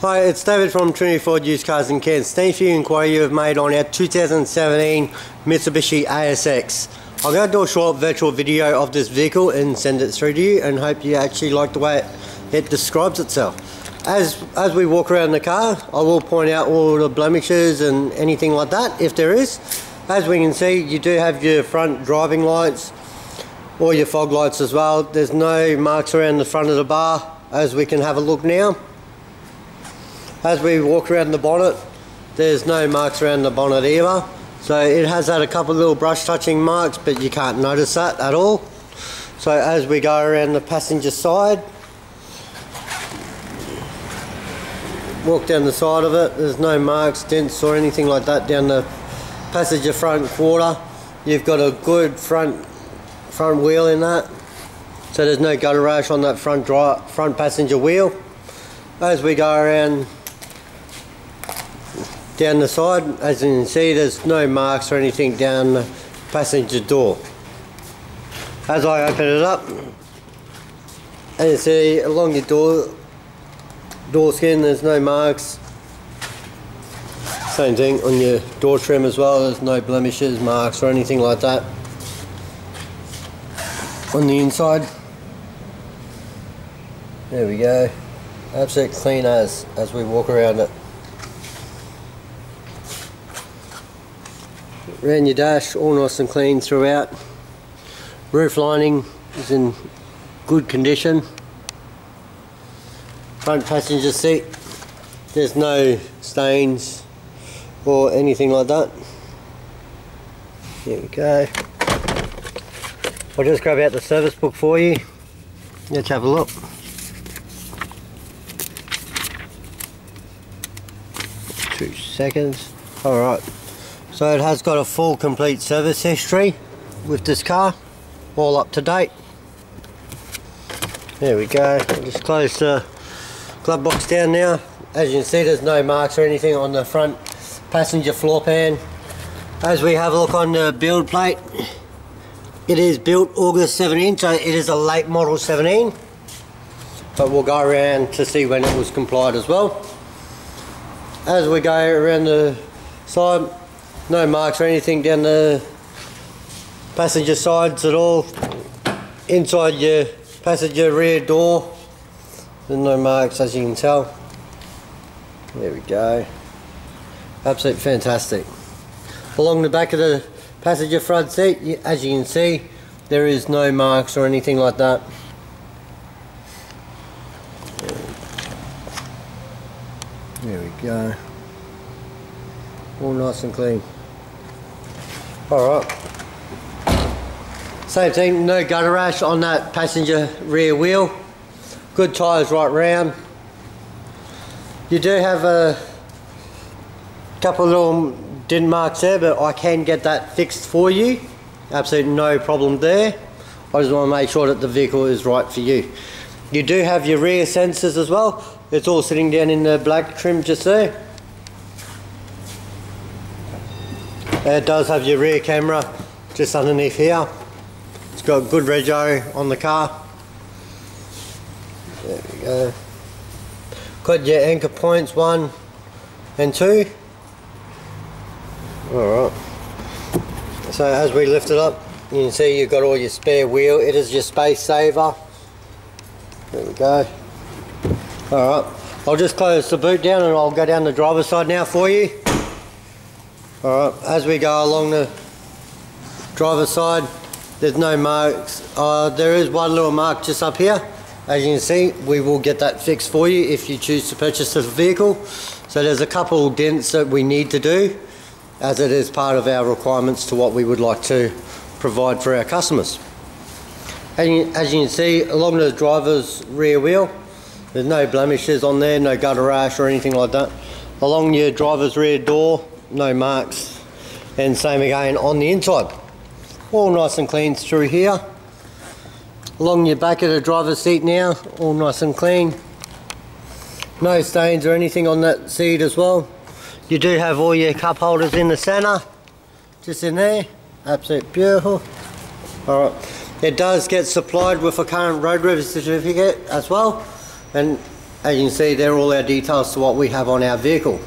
Hi, it's David from Trinity Ford Used Cars in Cairns. Thanks for your inquiry you have made on our 2017 Mitsubishi ASX. I'm going to do a short virtual video of this vehicle and send it through to you and hope you actually like the way it, it describes itself. As, as we walk around the car, I will point out all the blemishes and anything like that, if there is. As we can see, you do have your front driving lights, or your fog lights as well. There's no marks around the front of the bar, as we can have a look now. As we walk around the bonnet, there's no marks around the bonnet either. So it has had a couple little brush touching marks, but you can't notice that at all. So as we go around the passenger side, walk down the side of it, there's no marks, dents or anything like that down the passenger front quarter. You've got a good front front wheel in that. So there's no gutter rash on that front front passenger wheel. As we go around down the side, as you can see, there's no marks or anything down the passenger door. As I open it up, as you see along your door door skin, there's no marks. Same thing on your door trim as well, there's no blemishes, marks or anything like that. On the inside, there we go. Absolute clean as, as we walk around it. Around your dash, all nice and clean throughout. Roof lining is in good condition. Front passenger seat, there's no stains or anything like that. There we go. I'll just grab out the service book for you. Let's have a look. Two seconds. Alright. So it has got a full complete service history with this car. All up to date. There we go. I'll just close the glove box down now. As you can see there's no marks or anything on the front passenger floor pan. As we have a look on the build plate, it is built August 17, so it is a late model 17. But we'll go around to see when it was complied as well. As we go around the side, no marks or anything down the passenger sides at all. Inside your passenger rear door, there's no marks as you can tell. There we go. Absolutely fantastic. Along the back of the passenger front seat, as you can see, there is no marks or anything like that. There we go. All nice and clean. Alright. Same thing, no gutter rash on that passenger rear wheel. Good tyres right round. You do have a couple of little dent marks there, but I can get that fixed for you. Absolutely no problem there. I just want to make sure that the vehicle is right for you. You do have your rear sensors as well. It's all sitting down in the black trim just there. Uh, it does have your rear camera just underneath here. It's got good rego on the car. There we go. Got your anchor points one and two. Alright. So as we lift it up, you can see you've got all your spare wheel. It is your space saver. There we go. Alright. I'll just close the boot down and I'll go down the driver's side now for you. Alright, as we go along the driver's side, there's no marks. Uh, there is one little mark just up here. As you can see, we will get that fixed for you if you choose to purchase this vehicle. So there's a couple dents that we need to do as it is part of our requirements to what we would like to provide for our customers. And as you can see, along the driver's rear wheel, there's no blemishes on there, no gutter rash or anything like that. Along your driver's rear door, no marks. And same again on the inside. All nice and clean through here. Along your back of the driver's seat now, all nice and clean. No stains or anything on that seat as well. You do have all your cup holders in the centre, just in there. Absolute beautiful. Alright, it does get supplied with a current road certificate as well. And as you can see they're all our details to what we have on our vehicle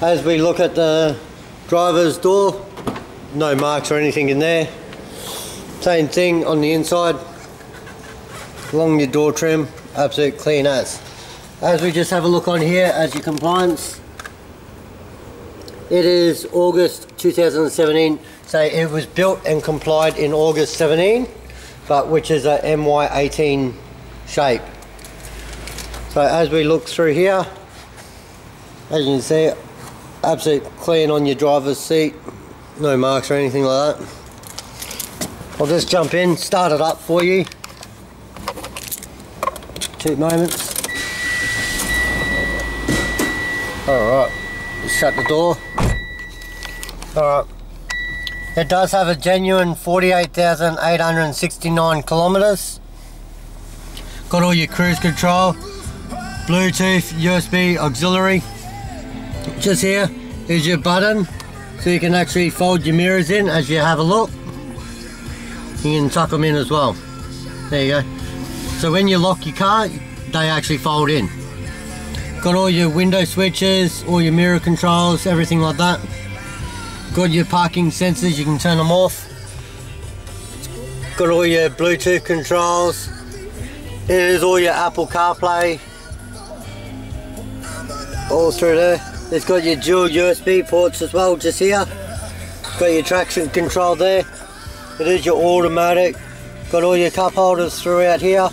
as we look at the driver's door no marks or anything in there. Same thing on the inside. Along your door trim absolute clean as. As we just have a look on here as your compliance it is August 2017 so it was built and complied in August 17 but which is a MY18 shape. So as we look through here as you can see absolute clean on your driver's seat no marks or anything like that. I'll just jump in start it up for you. Two moments. Alright shut the door. Alright it does have a genuine 48,869 kilometers got all your cruise control Bluetooth USB auxiliary just here. Is your button so you can actually fold your mirrors in as you have a look. You can tuck them in as well. There you go. So when you lock your car they actually fold in. Got all your window switches all your mirror controls everything like that. Got your parking sensors you can turn them off. Got all your bluetooth controls. Here's all your apple carplay. All through there it's got your dual USB ports as well just here. Got your traction control there. It is your automatic. Got all your cup holders throughout here.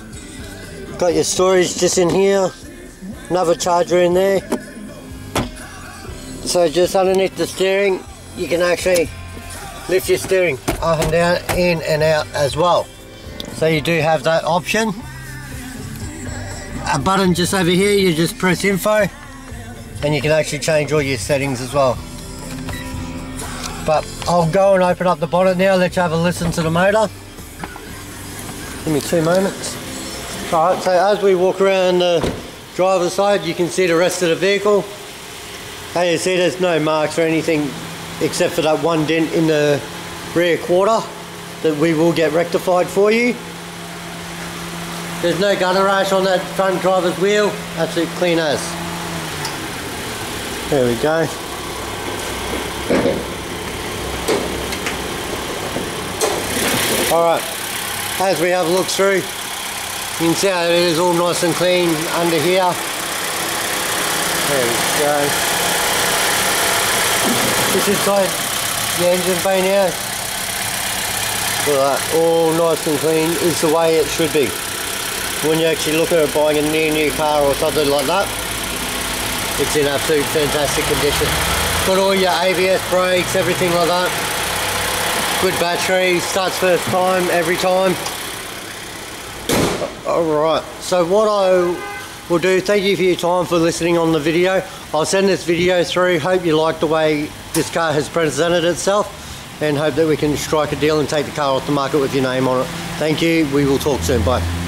Got your storage just in here. Another charger in there. So just underneath the steering you can actually lift your steering up and down in and out as well. So you do have that option. A button just over here you just press info and you can actually change all your settings as well. But I'll go and open up the bonnet now. Let you have a listen to the motor. Give me two moments. Alright so as we walk around the driver's side you can see the rest of the vehicle. As you see there's no marks or anything except for that one dent in the rear quarter that we will get rectified for you. There's no gutter rash on that front driver's wheel. Absolutely clean as there we go. Alright, as we have a look through, you can see how it is all nice and clean under here. There we go. This is like the engine bay now. Look at that, all nice and clean is the way it should be. When you actually look at buying a new new car or something like that, it's in absolute fantastic condition. Got all your ABS brakes, everything like that. Good battery, starts first time, every time. Oh, Alright, so what I will do, thank you for your time for listening on the video. I'll send this video through, hope you like the way this car has presented itself and hope that we can strike a deal and take the car off the market with your name on it. Thank you, we will talk soon, bye.